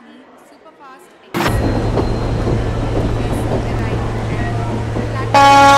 Rajasthani Superfast Express.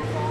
Platform